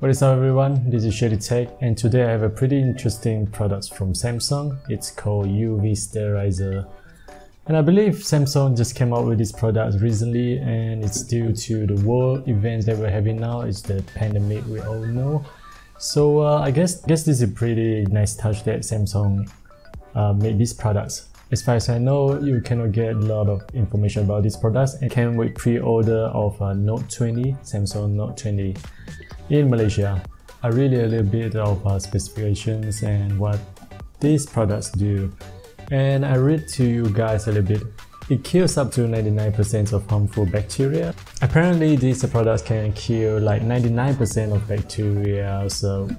What is up everyone, this is Shady Tech and today I have a pretty interesting product from Samsung. It's called UV Sterilizer. And I believe Samsung just came out with this product recently and it's due to the world events that we're having now. It's the pandemic we all know. So uh, I guess guess this is a pretty nice touch that Samsung uh, made these products. As far as I know, you cannot get a lot of information about these products and can wait pre-order of uh, Note 20, Samsung Note 20 in Malaysia. I read a little bit of uh, specifications and what these products do. And I read to you guys a little bit. It kills up to 99% of harmful bacteria. Apparently these products can kill like 99% of bacteria so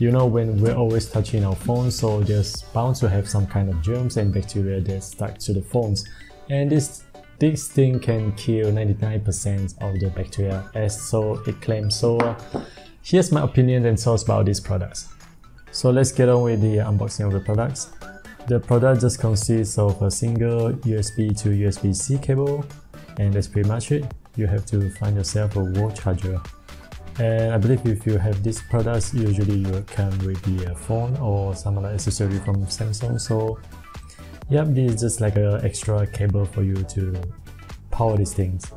you know when we're always touching our phones so there's bound to have some kind of germs and bacteria that stuck to the phones and this this thing can kill 99% of the bacteria as so it claims. So uh, here's my opinion and thoughts about these products. So let's get on with the unboxing of the products. The product just consists of a single USB to USB-C cable and that's pretty much it. You have to find yourself a wall charger. And I believe if you have these products, usually you come with the uh, phone or some other accessory from Samsung. So Yep, this is just like an extra cable for you to power these things.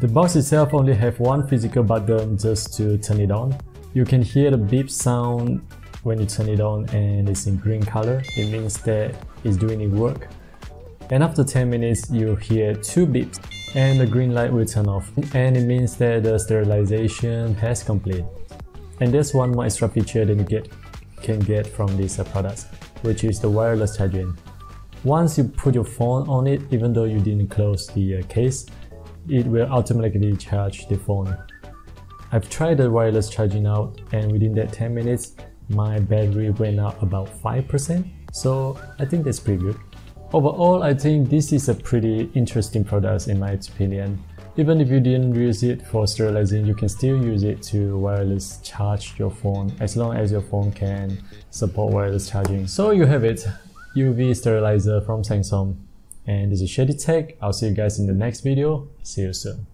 The box itself only have one physical button just to turn it on. You can hear the beep sound when you turn it on and it's in green color. It means that it's doing its work. And after 10 minutes, you hear two beeps and the green light will turn off. And it means that the sterilization has complete. And there's one more extra feature that you get, can get from these products, which is the wireless charging. Once you put your phone on it, even though you didn't close the uh, case, it will automatically charge the phone. I've tried the wireless charging out and within that 10 minutes, my battery went up about 5%, so I think that's pretty good. Overall, I think this is a pretty interesting product in my opinion. Even if you didn't use it for sterilizing, you can still use it to wireless charge your phone as long as your phone can support wireless charging. So you have it. UV sterilizer from Samsung. And this is Shady Tech. I'll see you guys in the next video. See you soon.